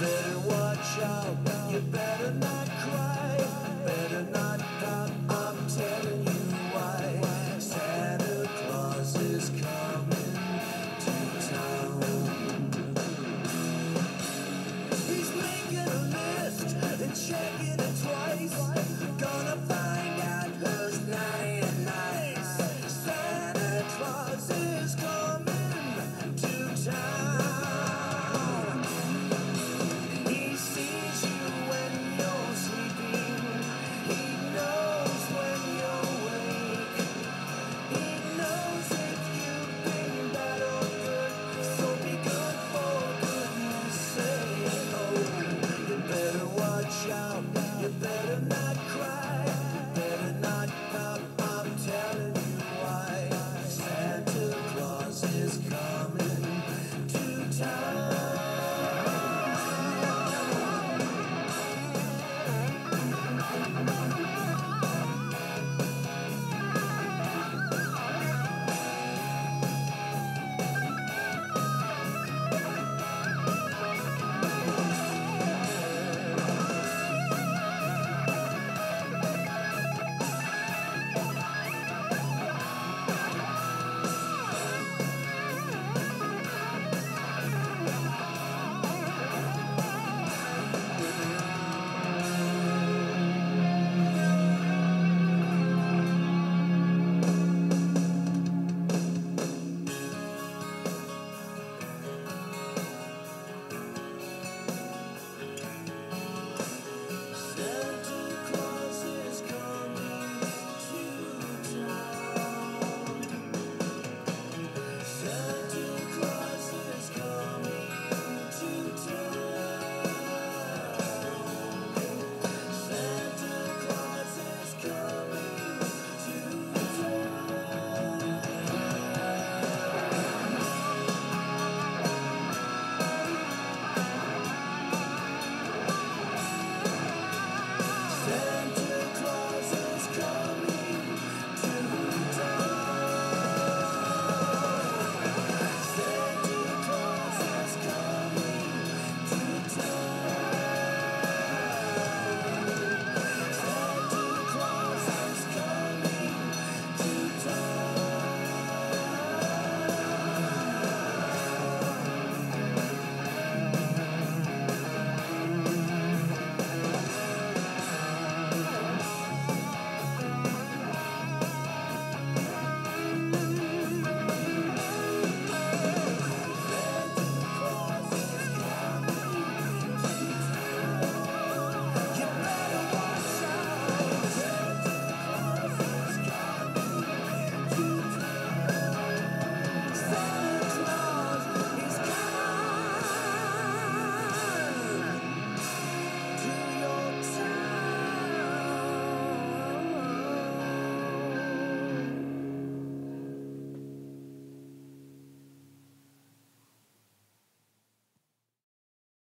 better watch out. You better not.